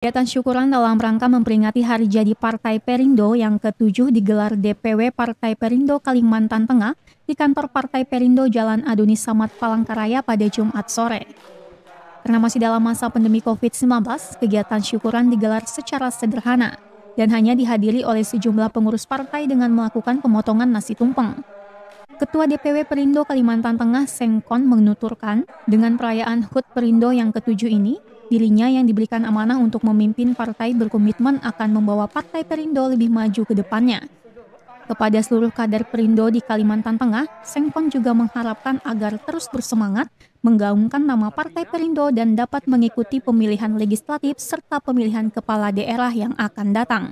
Kegiatan syukuran dalam rangka memperingati hari jadi Partai Perindo yang ketujuh digelar DPW Partai Perindo Kalimantan Tengah di kantor Partai Perindo Jalan Aduni Samad Palangkaraya pada Jumat sore. Karena masih dalam masa pandemi COVID-19, kegiatan syukuran digelar secara sederhana dan hanya dihadiri oleh sejumlah pengurus partai dengan melakukan pemotongan nasi tumpeng. Ketua DPW Perindo Kalimantan Tengah Sengkon menuturkan, dengan perayaan HUT Perindo yang ketujuh ini, dirinya yang diberikan amanah untuk memimpin partai berkomitmen akan membawa Partai Perindo lebih maju ke depannya. Kepada seluruh kader Perindo di Kalimantan Tengah, Sengkon juga mengharapkan agar terus bersemangat menggaungkan nama Partai Perindo dan dapat mengikuti pemilihan legislatif serta pemilihan kepala daerah yang akan datang.